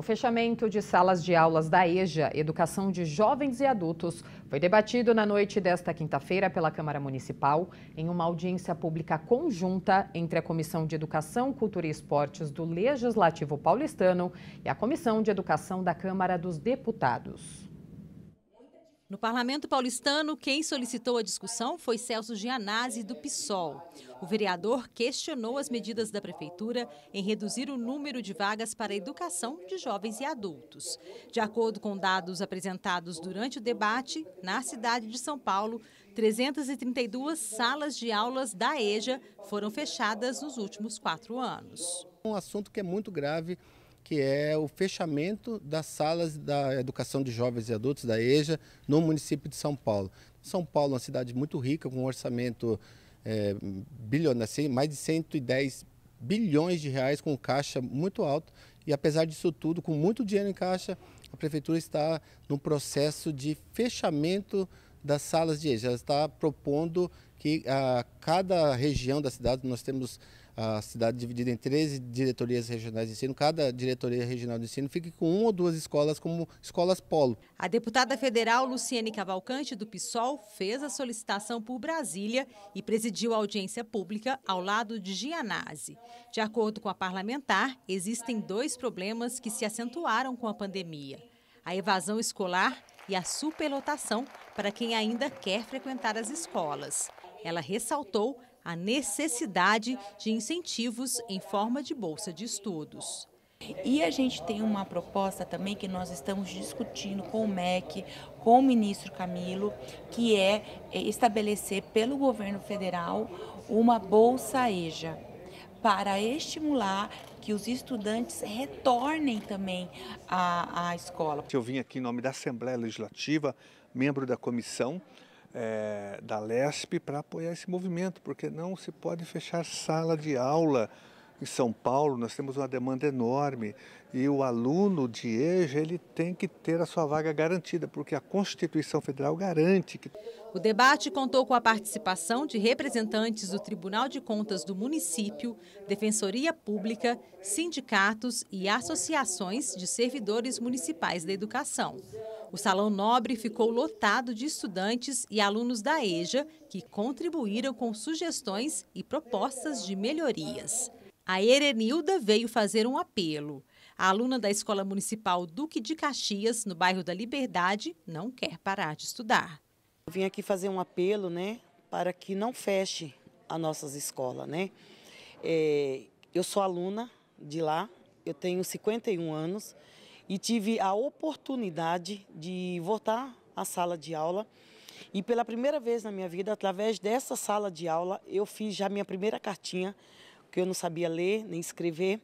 O fechamento de salas de aulas da EJA, Educação de Jovens e Adultos, foi debatido na noite desta quinta-feira pela Câmara Municipal em uma audiência pública conjunta entre a Comissão de Educação, Cultura e Esportes do Legislativo Paulistano e a Comissão de Educação da Câmara dos Deputados. No Parlamento paulistano, quem solicitou a discussão foi Celso Gianazzi, do PSOL. O vereador questionou as medidas da Prefeitura em reduzir o número de vagas para a educação de jovens e adultos. De acordo com dados apresentados durante o debate, na cidade de São Paulo, 332 salas de aulas da EJA foram fechadas nos últimos quatro anos. Um assunto que é muito grave que é o fechamento das salas da educação de jovens e adultos da EJA no município de São Paulo. São Paulo é uma cidade muito rica, com um orçamento é, assim, mais de 110 bilhões de reais, com caixa muito alto. E apesar disso tudo, com muito dinheiro em caixa, a prefeitura está no processo de fechamento das salas de EJA. Ela está propondo que a cada região da cidade, nós temos a cidade dividida em 13 diretorias regionais de ensino, cada diretoria regional de ensino fique com uma ou duas escolas como escolas polo. A deputada federal Luciene Cavalcante, do PSOL, fez a solicitação por Brasília e presidiu a audiência pública ao lado de Gianazzi. De acordo com a parlamentar, existem dois problemas que se acentuaram com a pandemia. A evasão escolar e a superlotação para quem ainda quer frequentar as escolas. Ela ressaltou a necessidade de incentivos em forma de bolsa de estudos. E a gente tem uma proposta também que nós estamos discutindo com o MEC, com o ministro Camilo, que é, é estabelecer pelo governo federal uma bolsa EJA para estimular que os estudantes retornem também à, à escola. Eu vim aqui em nome da Assembleia Legislativa, membro da comissão, é, da LESP para apoiar esse movimento, porque não se pode fechar sala de aula em São Paulo, nós temos uma demanda enorme e o aluno de EJA ele tem que ter a sua vaga garantida, porque a Constituição Federal garante que. O debate contou com a participação de representantes do Tribunal de Contas do município, Defensoria Pública, sindicatos e associações de servidores municipais da educação. O Salão Nobre ficou lotado de estudantes e alunos da EJA que contribuíram com sugestões e propostas de melhorias. A Erenilda veio fazer um apelo. A aluna da Escola Municipal Duque de Caxias, no bairro da Liberdade, não quer parar de estudar. Eu vim aqui fazer um apelo, né, para que não feche as nossas escolas, né. É, eu sou aluna de lá, eu tenho 51 anos e tive a oportunidade de voltar à sala de aula. E pela primeira vez na minha vida, através dessa sala de aula, eu fiz já minha primeira cartinha, que eu não sabia ler nem escrever.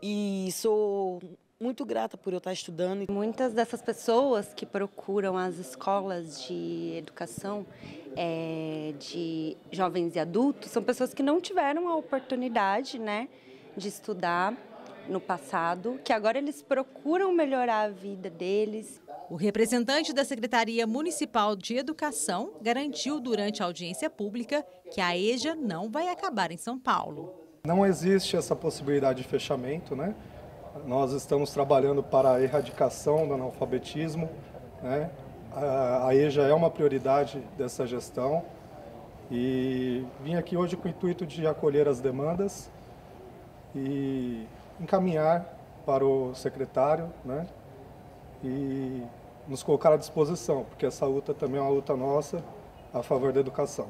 E sou muito grata por eu estar estudando. Muitas dessas pessoas que procuram as escolas de educação é, de jovens e adultos são pessoas que não tiveram a oportunidade né, de estudar no passado, que agora eles procuram melhorar a vida deles. O representante da Secretaria Municipal de Educação garantiu durante a audiência pública que a EJA não vai acabar em São Paulo. Não existe essa possibilidade de fechamento, né? Nós estamos trabalhando para a erradicação do analfabetismo, né? A EJA é uma prioridade dessa gestão e vim aqui hoje com o intuito de acolher as demandas e encaminhar para o secretário né, e nos colocar à disposição, porque essa luta também é uma luta nossa a favor da educação.